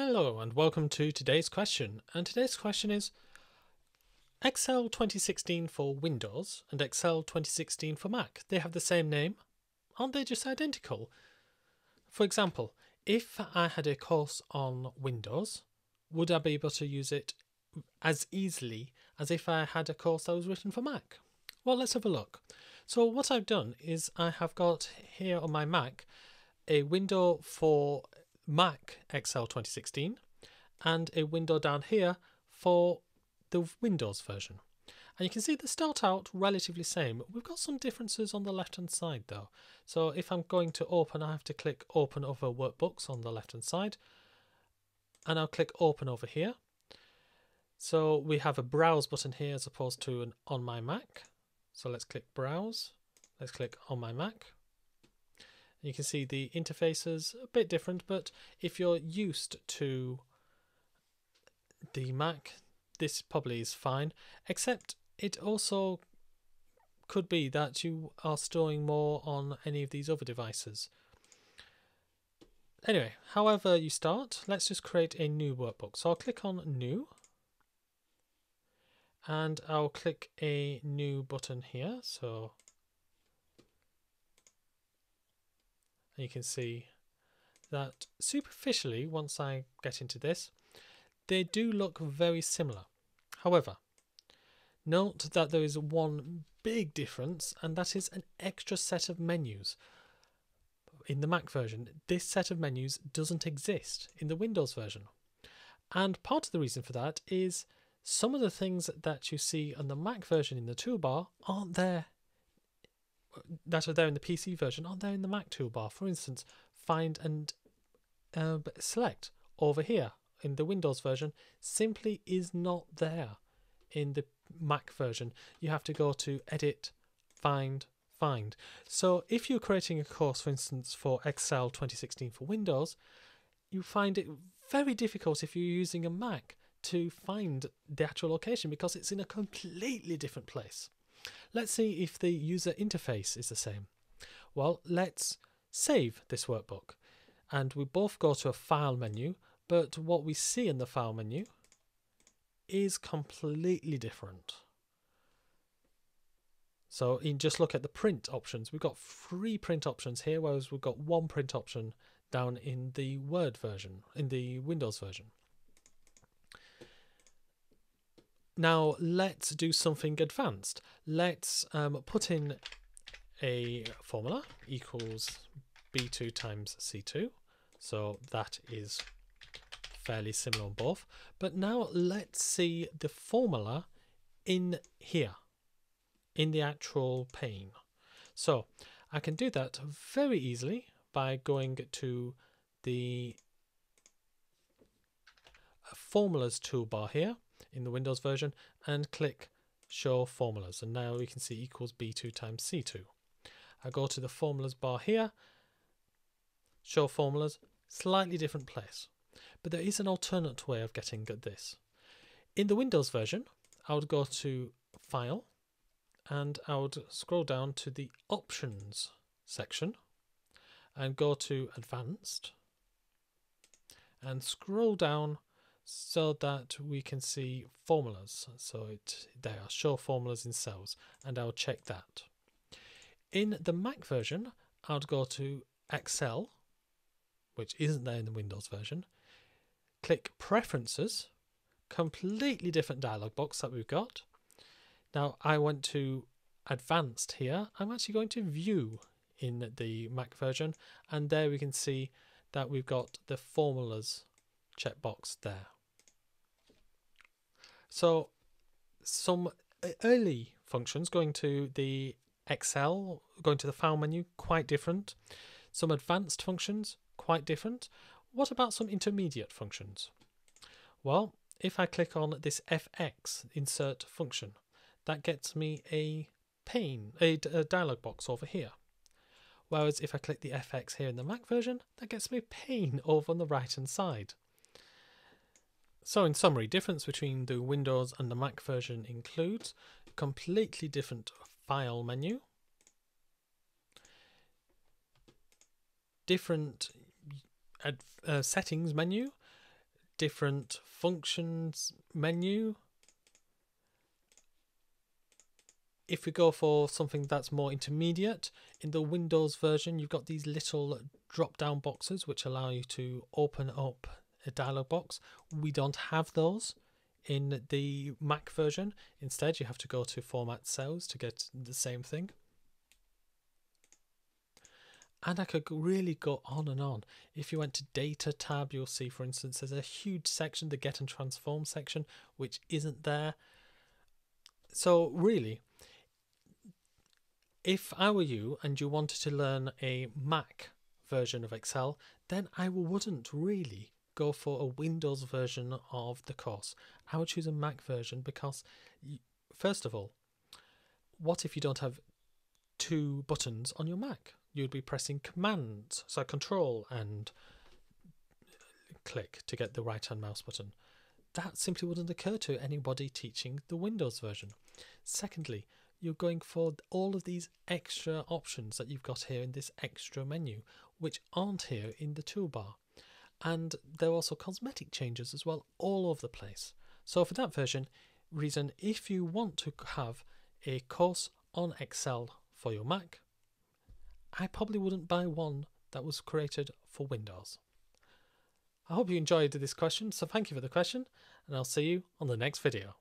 Hello and welcome to today's question. And today's question is Excel 2016 for Windows and Excel 2016 for Mac. They have the same name. Aren't they just identical? For example, if I had a course on Windows, would I be able to use it as easily as if I had a course that was written for Mac? Well, let's have a look. So what I've done is I have got here on my Mac a window for Mac Excel 2016 and a window down here for the Windows version. And you can see they start out relatively same. We've got some differences on the left hand side though. So if I'm going to open, I have to click open over workbooks on the left hand side. And I'll click open over here. So we have a browse button here as opposed to an on my Mac. So let's click browse. Let's click on my Mac. You can see the interfaces a bit different, but if you're used to the Mac, this probably is fine, except it also could be that you are storing more on any of these other devices. Anyway, however you start, let's just create a new workbook. So I'll click on new and I'll click a new button here. So And you can see that superficially, once I get into this, they do look very similar. However, note that there is one big difference, and that is an extra set of menus. In the Mac version, this set of menus doesn't exist in the Windows version. And part of the reason for that is some of the things that you see on the Mac version in the toolbar aren't there that are there in the PC version aren't there in the Mac toolbar. For instance, find and uh, select over here in the Windows version simply is not there in the Mac version. You have to go to edit, find, find. So if you're creating a course, for instance, for Excel 2016 for Windows, you find it very difficult if you're using a Mac to find the actual location because it's in a completely different place. Let's see if the user interface is the same. Well, let's save this workbook. And we both go to a file menu, but what we see in the file menu is completely different. So in just look at the print options, we've got three print options here, whereas we've got one print option down in the Word version, in the Windows version. Now let's do something advanced. Let's um, put in a formula equals b2 times c2. So that is fairly similar on both. But now let's see the formula in here, in the actual pane. So I can do that very easily by going to the formulas toolbar here in the Windows version and click show formulas and now we can see equals b2 times c2. I go to the formulas bar here, show formulas, slightly different place. But there is an alternate way of getting at this. In the Windows version, I would go to File and I would scroll down to the Options section and go to Advanced and scroll down so that we can see formulas. So it they are show formulas in cells, and I'll check that. In the Mac version, I'd go to Excel, which isn't there in the Windows version. Click Preferences, completely different dialog box that we've got. Now I went to Advanced here. I'm actually going to View in the Mac version, and there we can see that we've got the formulas checkbox there. So some early functions going to the Excel, going to the file menu, quite different. Some advanced functions, quite different. What about some intermediate functions? Well, if I click on this FX insert function, that gets me a pane, a, a dialog box over here. Whereas if I click the FX here in the Mac version, that gets me pane over on the right hand side. So in summary, difference between the Windows and the Mac version includes completely different file menu, different uh, settings menu, different functions menu. If we go for something that's more intermediate, in the Windows version, you've got these little drop down boxes which allow you to open up a dialog box. We don't have those in the Mac version. Instead, you have to go to Format Cells to get the same thing. And I could really go on and on. If you went to Data tab, you'll see, for instance, there's a huge section, the Get and Transform section, which isn't there. So, really, if I were you and you wanted to learn a Mac version of Excel, then I wouldn't really go for a Windows version of the course. I would choose a Mac version because, first of all, what if you don't have two buttons on your Mac? You'd be pressing Command, so Control and click to get the right hand mouse button. That simply wouldn't occur to anybody teaching the Windows version. Secondly, you're going for all of these extra options that you've got here in this extra menu, which aren't here in the toolbar. And there are also cosmetic changes as well, all over the place. So for that version, reason if you want to have a course on Excel for your Mac, I probably wouldn't buy one that was created for Windows. I hope you enjoyed this question, so thank you for the question, and I'll see you on the next video.